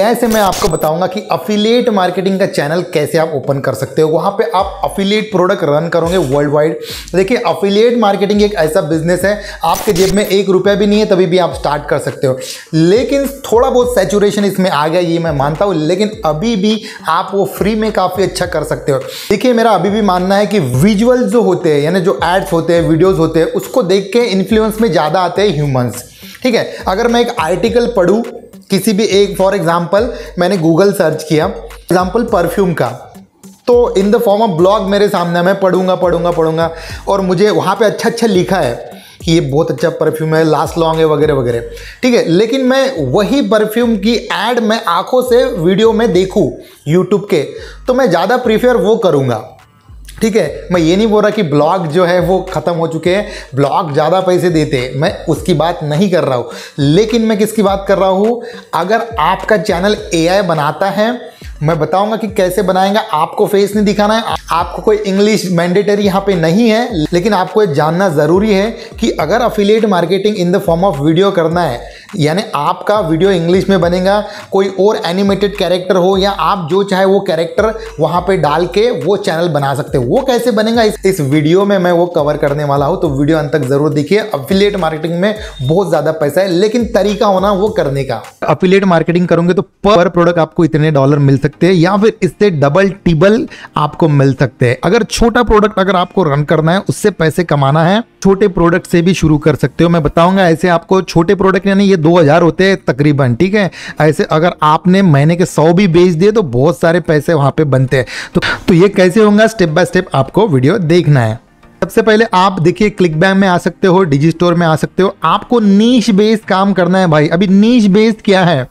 ऐसे मैं आपको बताऊँगा कि अफिलिएट मार्केटिंग का चैनल कैसे आप ओपन कर सकते हो? वहाँ पे आप अफिलिएट प्रोडक्ट रन करोगे वर्ल्ड वाइड देखिए अफिलिएट मार्केटिंग एक ऐसा बिज़नेस है, आपके जेब में एक रुपया भी नहीं है, तभी भी आप स्टार्ट कर सकते हो। लेकिन थोड़ा बहुत सेचुरेशन इसमें आ गया, ये मैं मानता हूँ, लेकिन अभी भी आप वो फ्री में काफ़ी अच्छा कर सकते हो। देखिए, मेरा अभी भी मानना है कि विजुअल जो होते हैं, यानी जो एड्स होते हैं वीडियोज़ होते हैं, उसको देख के इन्फ्लुएंस में ज़्यादा आते हैं ह्यूमंस ठीक है, अगर मैं एक आर्टिकल पढ़ूँ किसी भी एक फॉर एग्ज़ाम्पल मैंने गूगल सर्च किया एग्ज़ाम्पल परफ्यूम का तो in the form of blog मेरे सामने मैं पढ़ूँगा पढ़ूँगा पढ़ूँगा, और मुझे वहाँ पे अच्छा अच्छा लिखा है कि ये बहुत अच्छा परफ्यूम है लास्ट लॉन्ग है, वगैरह वगैरह, ठीक है? लेकिन मैं वही परफ्यूम की एड मैं आँखों से वीडियो में देखूँ यूट्यूब के तो मैं ज़्यादा प्रीफर वो करूँगा। ठीक है, मैं ये नहीं बोल रहा कि ब्लॉग जो है वो ख़त्म हो चुके हैं, ब्लॉग ज़्यादा पैसे देते हैं, मैं उसकी बात नहीं कर रहा हूँ। लेकिन मैं किसकी बात कर रहा हूँ? अगर आपका चैनल एआई बनाता है मैं बताऊँगा कि कैसे बनाएँगा आपको फेस नहीं दिखाना है। आपको कोई इंग्लिश मैंडेटरी यहाँ पे नहीं है लेकिन आपको जानना ज़रूरी है कि अगर affiliate marketing in the form of video करना है यानी आपका वीडियो इंग्लिश में बनेगा कोई और एनिमेटेड कैरेक्टर हो या आप जो चाहे वो कैरेक्टर वहाँ पे डाल के वो चैनल बना सकते हो। वो कैसे बनेगा इस, इस वीडियो में मैं वो कवर करने वाला हूँ तो वीडियो अंत तक ज़रूर देखिए। अफिलिएट मार्केटिंग में बहुत ज़्यादा पैसा है लेकिन तरीका होना वो करने का। अफिलिएट मार्केटिंग करोगे तो पर प्रोडक्ट आपको इतने डॉलर मिल सकते हैं, या फिर इससे डबल टिबल आपको मिल सकते हैं। अगर छोटा प्रोडक्ट अगर आपको रन करना है, उससे पैसे कमाना है, छोटे प्रोडक्ट से भी शुरू कर सकते हो। मैं बताऊँगा, ऐसे आपको छोटे प्रोडक्ट यानी ये 2000 होते हैं तकरीबन, ठीक है? ऐसे अगर आपने महीने के 100 भी बेच दिए तो बहुत सारे पैसे वहाँ पे बनते हैं। तो तो ये कैसे होगा स्टेप बाय स्टेप आपको वीडियो देखना है। सबसे पहले आप देखिए क्लिक बैंक में आ सकते हो डिजी स्टोर में आ सकते हो। आपको नीच बेस्ड काम करना है भाई। अभी नीच बेस्ड क्या है?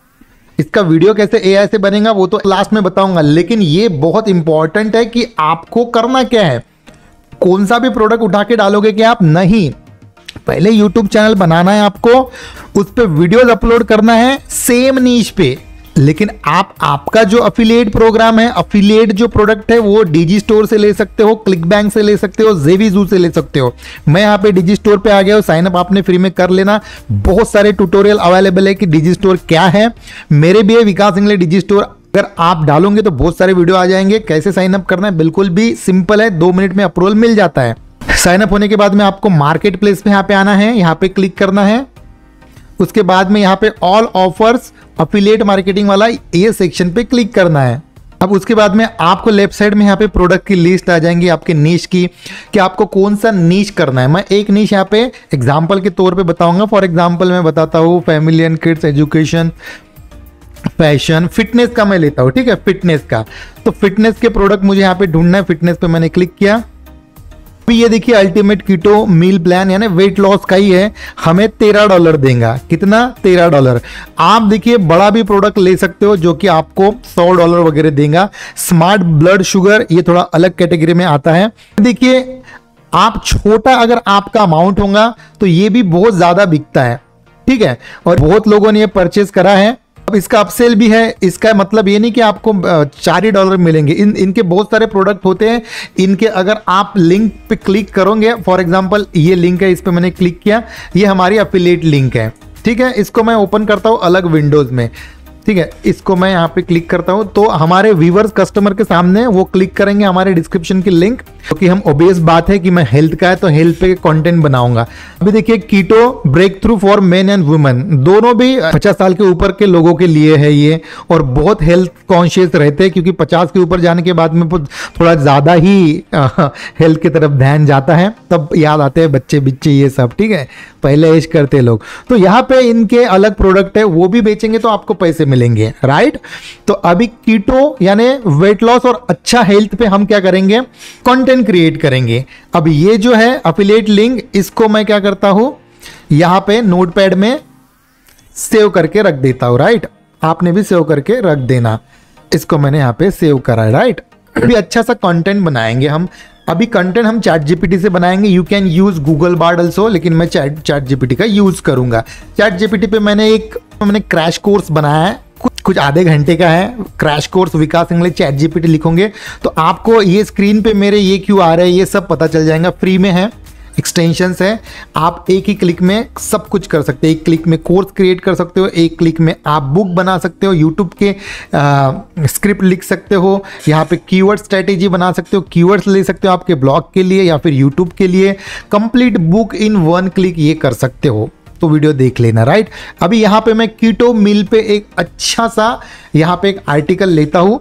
इसका वीडियो कैसे एआई से बनेगा वो तो लास्ट में बताऊँगा, लेकिन ये बहुत इंपॉर्टेंट है कि आपको करना क्या है। कौन सा भी प्रोडक्ट उठा के डालोगे कि आप नहीं। पहले यूट्यूब चैनल बनाना है आपको, उस पर वीडियोज़ अपलोड करना है सेम नीच पे। लेकिन आप, आपका जो अफिलिएट प्रोग्राम है अफिलिएट जो प्रोडक्ट है, वो डिजी स्टोर से ले सकते हो क्लिक बैंक से ले सकते हो जेवीजू से ले सकते हो। मैं यहाँ पे डिजी स्टोर पे आ गया हूँ साइन अप आपने फ्री में कर लेना। बहुत सारे ट्यूटोरियल अवेलेबल है कि डिजी स्टोर क्या है। मेरे भी है, विकास इंग्लिश डिजी स्टोर अगर आप डालोगे तो बहुत सारे वीडियो आ जाएँगे। कैसे साइन अप करना है? बिल्कुल भी सिंपल है। दो मिनट में अप्रूवल मिल जाता है। साइन अप होने के बाद में आपको मार्केट प्लेस पे यहाँ पे आना है। यहाँ पे क्लिक करना है। उसके बाद में यहाँ पे ऑल ऑफर्स अफिलिएट मार्केटिंग वाला ये सेक्शन पे क्लिक करना है। अब उसके बाद में आपको लेफ़्ट साइड में यहाँ पे प्रोडक्ट की लिस्ट आ जाएँगी आपके नीच की, कि आपको कौन सा नीच करना है। मैं एक नीच यहाँ पे एग्ज़ाम्पल के तौर पे बताऊँगा। फॉर एग्ज़ाम्पल मैं बताता हूँ family and kids education fashion fitness का मैं लेता हूँ, ठीक है? फिटनेस का। तो फिटनेस के प्रोडक्ट मुझे यहाँ पे ढूंढना है। फिटनेस पे मैंने क्लिक किया। अभी ये देखिए अल्टीमेट कीटो मील प्लान यानी वेट लॉस का ही है, हमें तेरह डॉलर देगा। कितना? तेरह डॉलर आप देखिए, बड़ा भी प्रोडक्ट ले सकते हो जो कि आपको सौ डॉलर वगैरह देगा। स्मार्ट ब्लड शुगर ये थोड़ा अलग कैटेगरी में आता है। देखिए, आप छोटा अगर आपका अमाउंट होगा तो ये भी बहुत ज़्यादा बिकता है। ठीक है? और बहुत लोगों ने ये परचेज करा है। अब इसका अपसेल भी है, इसका मतलब ये नहीं कि आपको चार ही डॉलर मिलेंगे। इन, इनके बहुत सारे प्रोडक्ट होते हैं, इनके अगर आप लिंक पे क्लिक करोगे फॉर एग्ज़ाम्पल ये लिंक है, इस पर मैंने क्लिक किया, ये हमारी अफिलेट लिंक है। ठीक है, इसको मैं ओपन करता हूँ अलग विंडोज़ में। ठीक है, इसको मैं यहाँ पे क्लिक करता हूँ। तो हमारे व्यूवर्स कस्टमर के सामने वो क्लिक करेंगे हमारे डिस्क्रिप्शन की लिंक क्योंकि तो हम ओबियस बात है कि मैं हेल्थ का है तो हेल्थ पे कंटेंट बनाऊँगा। अभी देखिए keto breakthrough for men and women दोनों भी पचास साल के ऊपर के लोगों के लिए है ये, और बहुत हेल्थ कॉन्शियस रहते हैं, क्योंकि पचास के ऊपर जाने के बाद में थोड़ा ज़्यादा ही हेल्थ की तरफ़ ध्यान जाता है। तब याद आते हैं बच्चे बिच्चे ये सब, ठीक है? पहले एज करते लोग। तो यहाँ पे इनके अलग प्रोडक्ट है, वो भी बेचेंगे तो आपको पैसे मिलेंगे राइट तो अभी कीटो, यानी वेट लॉस और अच्छा हेल्थ पे हम क्या करेंगे? कंटेंट क्रिएट करेंगे। अब ये जो है अफिलिएट लिंक इसको मैं क्या करता हूँ? यहाँ पे नोटपैड में सेव करके रख देता हूँ राइट आपने भी सेव करके रख देना। इसको मैंने यहाँ पे सेव करा है राइट अभी अच्छा सा कंटेंट बनाएँगे हम। अभी कंटेंट हम चैट जीपीटी से बनाएँगे। You can use Google Bard also लेकिन मैं चैट चैट जीपीटी का यूज़ करूँगा। चैट जीपीटी पे मैंने एक, मैंने क्रैश कोर्स बनाया है। कुछ आधे घंटे का है। Crash course Vikas English Chat GPT लिखोगे। तो आपको ये स्क्रीन पे मेरे ये क्यों आ रहे हैं, ये सब पता चल जाएगा। फ्री में है एक्सटेंशंस है। आप एक ही क्लिक में सब कुछ कर सकते हैं। एक क्लिक में कोर्स क्रिएट कर सकते हो, एक क्लिक में आप बुक बना सकते हो यूट्यूब के स्क्रिप्ट लिख सकते हो, यहाँ पे कीवर्ड स्ट्रेटेजी बना सकते हो कीवर्ड्स ले सकते हो आपके ब्लॉग के लिए या फिर यूट्यूब के लिए। Complete book in one click ये कर सकते हो। तो वीडियो देख लेना राइट अभी यहाँ पे मैं कीटो मिल पे एक अच्छा सा यहाँ पे एक आर्टिकल लेता हूँ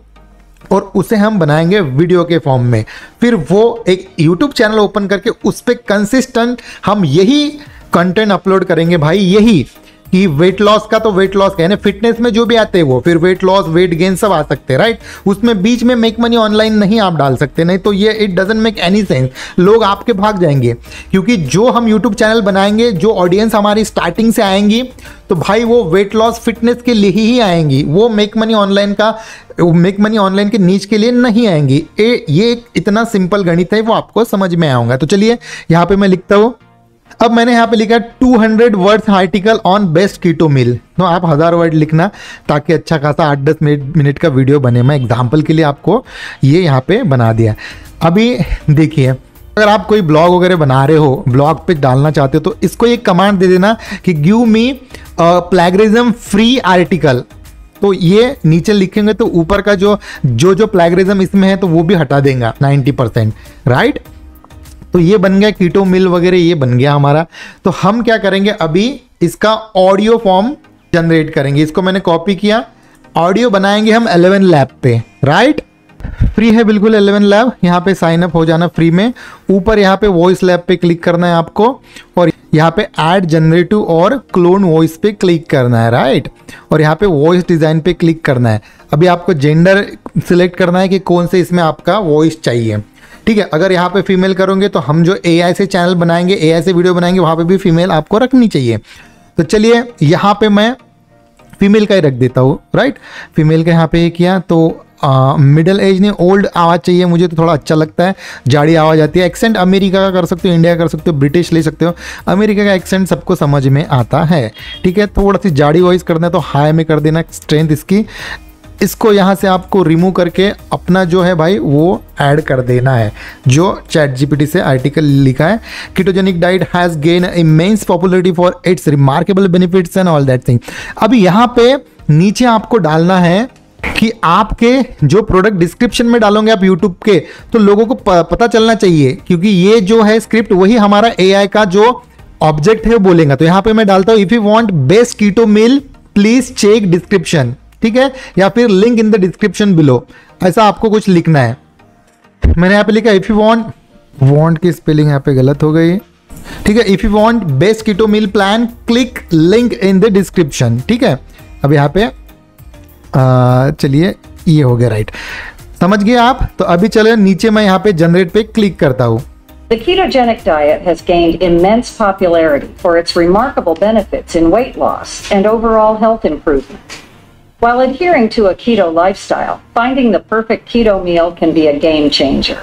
और उसे हम बनाएँगे वीडियो के फॉर्म में। फिर वो एक यूट्यूब चैनल ओपन करके उस पर कंसिस्टेंट हम यही कंटेंट अपलोड करेंगे भाई, यही। कि वेट लॉस का तो वेट लॉस का यानी फिटनेस में जो भी आते हैं वो फिर वेट लॉस वेट गेन सब आ सकते हैं राइट उसमें बीच में मेक मनी ऑनलाइन नहीं आप डाल सकते नहीं तो ये it doesn't make any sense लोग आपके भाग जाएँगे क्योंकि जो हम यूट्यूब चैनल बनाएँगे जो ऑडियंस हमारी स्टार्टिंग से आएँगी तो भाई वो वेट लॉस फिटनेस के लिए ही आएँगी वो मेक मनी ऑनलाइन का मेक मनी ऑनलाइन के नीच के लिए नहीं आएँगी। ए, ये इतना सिंपल गणित है वो आपको समझ में आऊँगा। तो चलिए यहाँ पे मैं लिखता हूँ। अब मैंने यहाँ पे लिखा 200 words article on best keto meal तो आप हज़ार वर्ड लिखना ताकि अच्छा खासा आठ दस मिनट मिनट का वीडियो बने। मैं एग्ज़ाम्पल के लिए आपको ये यहाँ पे बना दिया। अभी देखिए, अगर आप कोई ब्लॉग वगैरह बना रहे हो ब्लॉग पे डालना चाहते हो तो इसको एक कमांड दे देना कि give me plagiarism free article तो ये नीचे लिखेंगे तो ऊपर का जो जो जो प्लेगरिज्म इसमें है तो वो भी हटा देगा 90 परसेंट राइट तो ये बन गया कीटो मिल वगैरह, ये बन गया हमारा। तो हम क्या करेंगे, अभी इसका ऑडियो फॉर्म जनरेट करेंगे। इसको मैंने कॉपी किया। ऑडियो बनाएँगे हम 11 लैब पे। राइट फ्री है बिल्कुल 11 लैब यहाँ पे साइन अप हो जाना फ्री में। ऊपर यहाँ पे वॉइस लैब पे क्लिक करना है आपको। और यहाँ पे ऐड जनरेटिव और क्लोन वॉइस पे क्लिक करना है। राइट और यहाँ पे वॉइस डिज़ाइन पे क्लिक करना है। अभी आपको जेंडर सिलेक्ट करना है कि कौन से इसमें आपका वॉइस चाहिए। ठीक है, अगर यहाँ पे फीमेल करोगे तो हम जो एआई से चैनल बनाएँगे एआई से वीडियो बनाएँगे, वहाँ पर भी फीमेल आपको रखनी चाहिए। तो चलिए, यहाँ पे मैं फीमेल का ही रख देता हूँ राइट फीमेल का यहाँ पे किया तो मिडिल एज नहीं ओल्ड आवाज़ चाहिए, मुझे तो थोड़ा अच्छा लगता है। जाड़ी आवाज़ आती है। एक्सेंट अमेरिका का कर सकते हो इंडिया का कर सकते हो ब्रिटिश ले सकते हो। अमेरिका का एक्सेंट सबको समझ में आता है, ठीक है? थोड़ा सी जाड़ी वॉइस करना है तो हाई में कर देना स्ट्रेंथ इसकी। इसको यहाँ से आपको रिमूव करके अपना जो है भाई, वो ऐड कर देना है, जो चैट जीपीटी से आर्टिकल लिखा है। Ketogenic diet has gain immense popularity for its remarkable benefits and all that thing अब यहाँ पे नीचे आपको डालना है कि आपके जो प्रोडक्ट डिस्क्रिप्शन में डालोगे आप यूट्यूब के तो लोगों को पता चलना चाहिए, क्योंकि ये जो है स्क्रिप्ट वही हमारा एआई का जो ऑब्जेक्ट है वो बोलेगा। तो यहाँ पे मैं डालता हूँ if you want best keto meal please check description ठीक है? या फिर link in the description below ऐसा आपको कुछ लिखना है। मैंने यहाँ पे लिखा इफ़ यू वांट वांट की स्पेलिंग यहाँ पे गलत हो गई। ठीक है? If you want best keto meal plan click link in the description ठीक है? अब यहाँ पे चलिए, ये हो गया राइट समझ गए आप? तो अभी चले, नीचे मैं यहाँ पे जनरेट पे क्लिक करता हूँ। The ketogenic diet has gained immense popularity for its remarkable benefits in weight loss and overall health improvement. While adhering to a keto lifestyle, finding the perfect keto meal can be a game changer.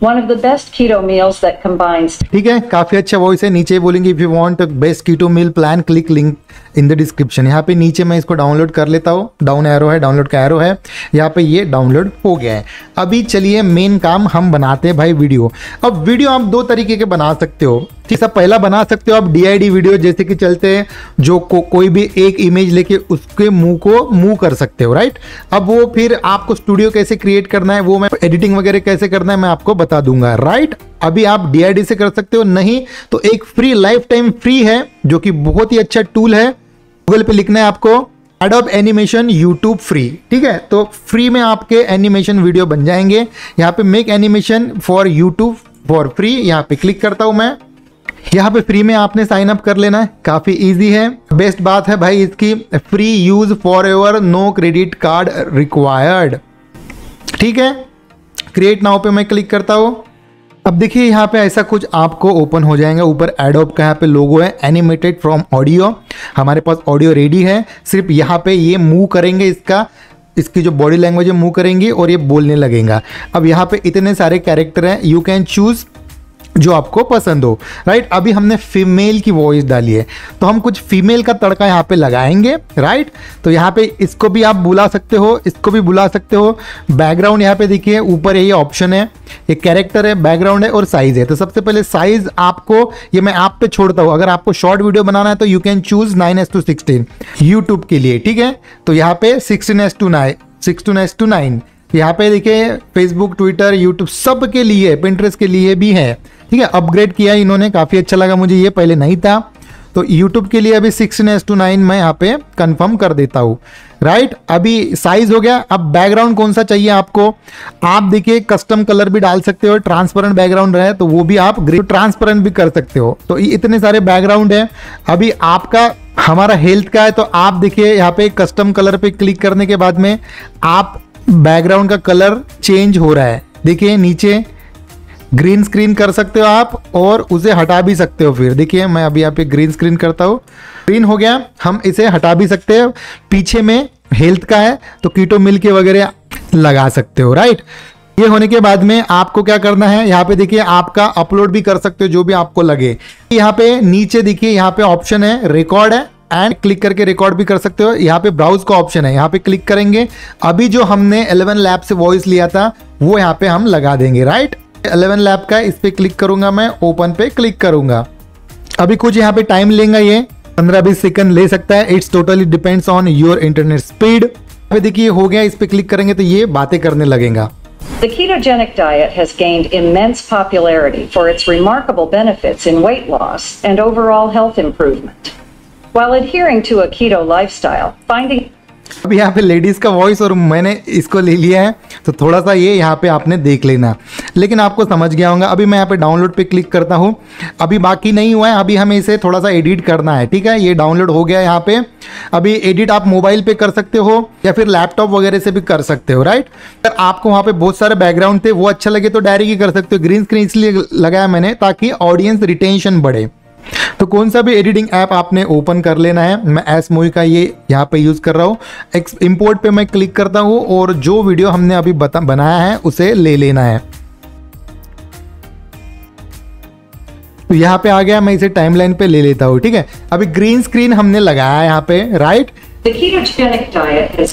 One of the best keto meals that combines ठीक है काफी अच्छा voice है नीचे बोलेंगे if you want best keto meal plan click link In the description. यहाँ पे नीचे मैं इसको डाउनलोड कर लेता हूँ। डाउन एरो है डाउनलोड का एरो है। यहाँ पे ये डाउनलोड हो गया है। अभी चलिए मेन काम हम बनाते हैं भाई वीडियो अब वीडियो आप दो तरीके के बना सकते हो। ठीक है पहला बना सकते हो आप डीआईडी वीडियो जैसे कि चलते हैं जो को, कोई भी एक इमेज लेके उसके मुँह को मूव कर सकते हो राइट अब वो फिर आपको स्टूडियो कैसे क्रिएट करना है वो मैं एडिटिंग वगैरह कैसे करना है मैं आपको बता दूँगा राइट अभी आप डी से कर सकते हो, नहीं तो एक फ्री लाइफ टाइम फ्री है, जो कि बहुत ही अच्छा टूल है। गूगल पे लिखना है आपको एडोब एनिमेशन यूट्यूब फ्री ठीक है? तो फ्री में आपके एनिमेशन वीडियो बन जाएँगे। यहाँ पे make animation for YouTube for free यहाँ पे क्लिक करता हूँ मैं। यहाँ पे फ्री में आपने साइन अप कर लेना है, काफ़ी इजी है। बेस्ट बात है भाई इसकी free use forever no credit card required ठीक है? क्रिएट नाउ पे मैं क्लिक करता हूँ। अब देखिए यहाँ पे ऐसा कुछ आपको ओपन हो जाएगा। ऊपर एडोप का यहाँ पे लोगो है एनिमेटेड फ्रॉम ऑडियो हमारे पास ऑडियो रेडी है। सिर्फ़ यहाँ पे ये मूव करेंगे इसका, इसकी जो बॉडी लैंग्वेज है मूव करेंगे और ये बोलने लगेगा। अब यहाँ पे इतने सारे कैरेक्टर हैं। यू कैन चूज़ जो आपको पसंद हो राइट अभी हमने फीमेल की वॉइस डाली है तो हम कुछ फीमेल का तड़का यहाँ पे लगाएँगे राइट तो यहाँ पे इसको भी आप बुला सकते हो, इसको भी बुला सकते हो। बैकग्राउंड यहाँ पे देखिए, ऊपर यही ऑप्शन है, ये कैरेक्टर है बैकग्राउंड है और साइज़ है। तो सबसे पहले साइज़ आपको, ये मैं आप पे छोड़ता हूँ। अगर आपको शॉर्ट वीडियो बनाना है तो you can choose nine is to sixteen YouTube के लिए, ठीक है? तो यहाँ पे sixteen is to nine sixteen is to nine यहाँ पे देखिए फेसबुक ट्विटर यूट्यूब सब के लिए पिंट्रेस्ट के लिए भी है। ठीक है अपग्रेड किया इन्होंने, काफ़ी अच्छा लगा मुझे ये, पहले नहीं था। तो यूट्यूब के लिए अभी सिक्स एस टू नाइन मैं यहाँ पे कंफर्म कर देता हूँ। राइट अभी साइज़ हो गया, अब बैकग्राउंड कौन सा चाहिए आपको? आप देखिए कस्टम कलर भी डाल सकते हो ट्रांसपेरेंट बैकग्राउंड रहे तो वो भी आप ग्रे ट्रांसपेरेंट भी कर सकते हो। तो इतने सारे बैकग्राउंड है। अभी आपका, हमारा हेल्थ का है तो आप देखिए, यहाँ पे कस्टम कलर पे क्लिक करने के बाद में आप बैकग्राउंड का कलर चेंज हो रहा है। देखिए, नीचे ग्रीन स्क्रीन कर सकते हो आप और उसे हटा भी सकते हो फिर। देखिए, मैं अभी यहाँ पे ग्रीन स्क्रीन करता हूँ। ग्रीन हो गया, हम इसे हटा भी सकते हैं। पीछे में हेल्थ का है तो कीटो मिल के वगैरह लगा सकते हो राइट ये होने के बाद में आपको क्या करना है, यहाँ पे देखिए, आपका अपलोड भी कर सकते हो, जो भी आपको लगे। यहाँ पे नीचे देखिए, यहाँ पे ऑप्शन है रिकॉर्ड है एंड क्लिक करके रिकॉर्ड भी कर सकते हो। यहाँ पे ब्राउज का ऑप्शन है, यहाँ पे क्लिक करेंगे। अभी जो हमने 11 लैब से वॉइस लिया था, वो यहाँ पे हम लगा देंगे राइट 11 लैब का इस पे क्लिक करूँगा मैं ओपन पे क्लिक करूँगा अभी कुछ यहाँ पे टाइम लेगा ये पंद्रह बीस सेकंड ले सकता है it's totally depends on your internet speed देखिए हो गया इस पे क्लिक करेंगे तो ये बातें करने लगेगा The ketogenic diet has gained immense popularity for its remarkable benefits in weight loss and overall health improvement. While adhering to a keto lifestyle, finding अब यहाँ पे लेडीज़ का वॉइस और मैंने इसको ले लिया है तो थोड़ा सा ये यहाँ पे आपने देख लेना। लेकिन आपको समझ गया होगा, अभी मैं यहाँ पे डाउनलोड पे क्लिक करता हूँ। अभी बाकी नहीं हुआ है, अभी हमें इसे थोड़ा सा एडिट करना है, ठीक है? ये डाउनलोड हो गया यहाँ पे। अभी एडिट आप मोबाइल पे कर सकते हो, या फिर लैपटॉप वगैरह से भी कर सकते हो राइट अगर आपको वहाँ पे बहुत सारे बैकग्राउंड थे, वो अच्छा लगे तो डायरेक्ट ही कर सकते हो। ग्रीन स्क्रीन इसलिए लगाया मैंने ताकि ऑडियंस रिटेंशन बढ़े। तो कौन सा भी एडिटिंग ऐप आपने ओपन कर लेना है मैं एस मूवी का ये यहाँ पे यूज़ कर रहा हूँ। इम्पोर्ट पे मैं क्लिक करता हूँ और जो वीडियो हमने अभी बता बनाया है उसे ले लेना है। तो यहाँ पे आ गया मैं इसे टाइमलाइन पे ले लेता हूँ ठीक है? अभी ग्रीन स्क्रीन हमने लगाया है यहाँ पे राइट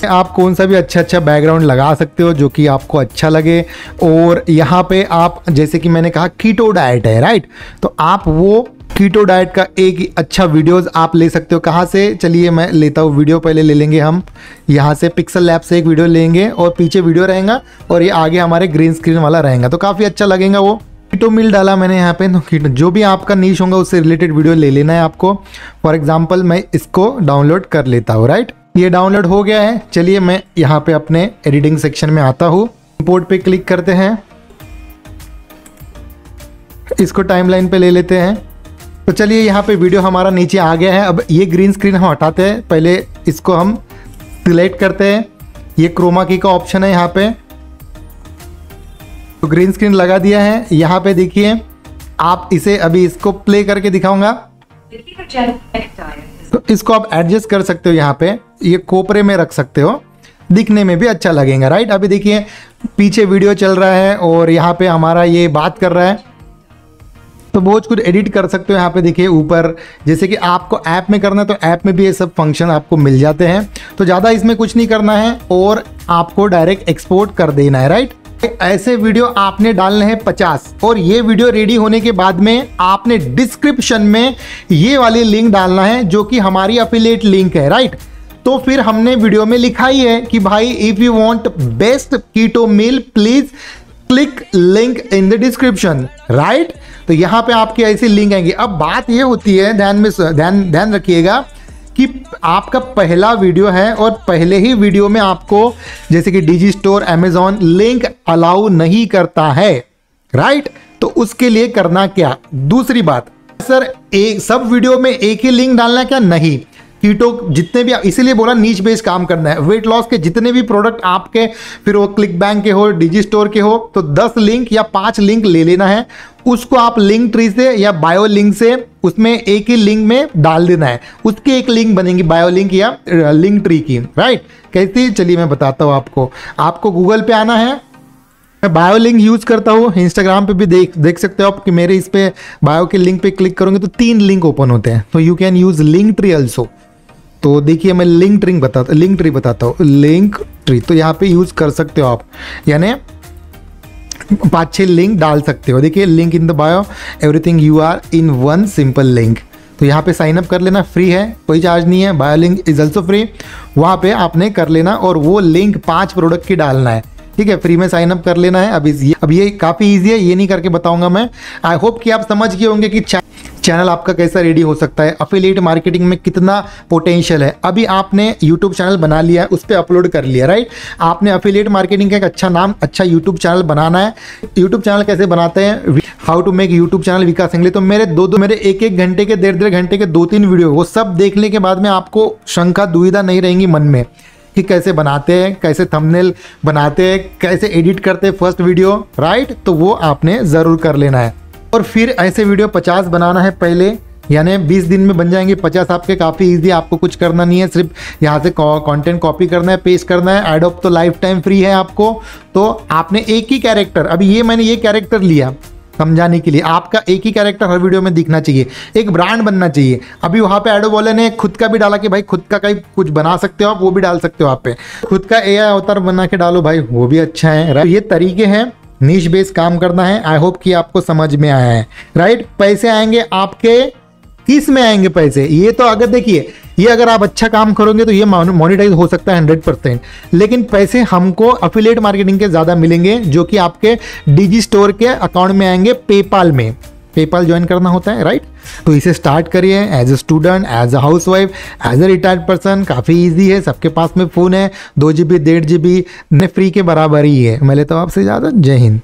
आप कौन सा भी अच्छा अच्छा बैकग्राउंड लगा सकते हो जो कि आपको अच्छा लगे। और यहाँ पे आप जैसे कि मैंने कहा कीटो डाइट है राइट तो आप वो कीटो डाइट का एक अच्छा वीडियोस आप ले सकते हो। कहाँ से? चलिए मैं लेता हूँ वीडियो पहले ले लेंगे हम। यहाँ से पिक्सल लैब से एक वीडियो लेंगे और पीछे वीडियो रहेगा और ये आगे हमारे ग्रीन स्क्रीन वाला रहेगा। तो काफ़ी अच्छा लगेगा वो। कीटो मिल डाला मैंने यहाँ पे। तो कीटो जो भी आपका नीच होगा, उससे रिलेटेड वीडियो ले लेना है आपको। फॉर एग्ज़ाम्पल मैं इसको डाउनलोड कर लेता हूँ राइट ये डाउनलोड हो गया है। चलिए मैं यहाँ पे अपने एडिटिंग सेक्शन में आता हूँ। इंपोर्ट पे क्लिक करते हैं। इसको टाइमलाइन पे ले लेते हैं। तो चलिए यहाँ पे वीडियो हमारा नीचे आ गया है। अब ये ग्रीन स्क्रीन हम हटाते हैं। पहले इसको हम सिलेक्ट करते हैं। ये क्रोमा की का ऑप्शन है यहाँ पे। तो ग्रीन स्क्रीन लगा दिया है। यहाँ पे देखिए, आप इसे अभी इसको प्ले करके दिखाऊँगा। तो इसको आप एडजस्ट कर सकते हो यहाँ पे। ये कोपरे में रख सकते हो। दिखने में भी अच्छा लगेगा राइट अभी देखिए, पीछे वीडियो चल रहा है और यहाँ पे हमारा ये बात कर रहा है। तो बहुत कुछ एडिट कर सकते हो यहाँ पे देखिए ऊपर। जैसे कि आपको ऐप में करना है तो ऐप में भी ये सब फ़ंक्शन आपको मिल जाते हैं। तो ज़्यादा इसमें कुछ नहीं करना है और आपको डायरेक्ट एक्सपोर्ट कर देना है राइट ऐसे वीडियो आपने डालने हैं 50 और ये वीडियो रेडी होने के बाद में आपने डिस्क्रिप्शन में ये वाली लिंक डालना है, जो कि हमारी अफिलेट लिंक है राइट तो फिर हमने वीडियो में लिखा ही है कि भाई if you want best keto meal please click link in the description right तो यहाँ पे आपकी ऐसी लिंक आएँगे। अब बात ये होती है, ध्यान में ध्यान ध्यान रखिएगा कि आपका पहला वीडियो है और पहले ही वीडियो में आपको जैसे कि Digistore Amazon link allow नहीं करता है राइट तो उसके लिए करना क्या? दूसरी बात, सर एक सब वीडियो में एक ही लिंक डालना क्या? नहीं। कीटो जितने भी इसीलिए बोला नीच बेस काम करना है। वेट लॉस के जितने भी प्रोडक्ट आपके, फिर वो क्लिक बैंक के हो डिजी स्टोर के हो तो 10 लिंक या पाँच लिंक ले लेना है। उसको आप लिंक ट्री से या बायो लिंक से उसमें एक ही लिंक में डाल देना है। उसकी एक लिंक बनेगी बायो लिंक या लिंक ट्री की। राइट कैसी? चलिए मैं बताता हूँ आपको। आपको गूगल पे आना है। मैं बायो लिंक यूज़ करता हूँ। इंस्टाग्राम पे भी देख देख सकते हो आप कि मेरे इस पे बायो के लिंक पे क्लिक करोगे तो तीन लिंक ओपन होते हैं। तो you can use Linktree also तो देखिए, मैं लिंक ट्री बताता लिंक ट्री बताता हूँ। लिंक ट्री तो यहाँ पे यूज़ कर सकते हो आप। यानी पाँच छः लिंक डाल सकते हो। देखिए link in the bio everything you are in one simple link तो यहाँ पे साइन अप कर लेना फ्री है, कोई चार्ज नहीं है। Bio link is also free वहाँ पे आपने कर लेना और वो लिंक पाँच प्रोडक्ट की डालना है। ठीक है फ्री में साइन अप कर लेना है। अब इस, ये, अब ये काफ़ी ईजी है, ये नहीं करके बताऊँगा मैं। आई होप कि आप समझ गए होंगे कि चैनल आपका कैसा रेडी हो सकता है? अफिलिएट मार्केटिंग में कितना पोटेंशियल है? अभी आपने यूट्यूब चैनल बना लिया है, उस पर अपलोड कर लिया राइट आपने अफिलिएट मार्केटिंग का एक अच्छा नाम अच्छा यूट्यूब चैनल बनाना है। यूट्यूब चैनल कैसे बनाते हैं? How to make YouTube channel Vikas English तो मेरे दो दो, मेरे एक एक घंटे के, डेढ़ डेढ़ घंटे के दो तीन वीडियो वो सब देखने के बाद में आपको शंका, दुविधा नहीं रहेंगी मन में कि कैसे बनाते हैं, कैसे थंबनेल बनाते हैं, कैसे एडिट करते हैं फ़र्स्ट वीडियो राइट तो वो आपने ज़रूर कर लेना है। और फिर ऐसे वीडियो 50 बनाना है पहले, यानी 20 दिन में बन जाएँगे 50 आपके, काफ़ी इजी आपको कुछ करना नहीं है, सिर्फ़ यहाँ से कंटेंट कॉपी करना है पेस्ट करना है एडोप तो लाइफ टाइम फ्री है आपको। तो आपने एक ही कैरेक्टर अभी ये मैंने ये कैरेक्टर लिया समझाने के लिए, आपका एक ही कैरेक्टर हर वीडियो में दिखना चाहिए, एक ब्रांड बनना चाहिए। अभी वहाँ पे एडो बोले ने खुद का भी डाला कि भाई खुद का कहीं कुछ बना सकते हो आप, वो भी डाल सकते हो आप पे। खुद का ए अवतार बना के डालो भाई, वो भी अच्छा है। तो ये तरीके हैं नीच बेस काम करना है। आई होप कि आपको समझ में आया है। राइट पैसे आएँगे आपके। किसमें आएँगे पैसे? ये तो अगर देखिए। ये अगर आप अच्छा काम करोगे तो ये मोनिटाइज हो सकता है हंड्रेड परसेंट लेकिन पैसे हमको अफिलेट मार्केटिंग के ज़्यादा मिलेंगे, जो कि आपके डिजी स्टोर के अकाउंट में आएँगे पेपाल में। पेपाल ज्वाइन करना होता है राइट तो इसे स्टार्ट करिए as a student as a housewife as a retired person काफ़ी ईजी है, सबके पास में फ़ोन है, दो जी बी डेढ़ जी बी फ्री के बराबर ही है। मैं लेता हूँ आपसे ज़्यादा जय हिंद।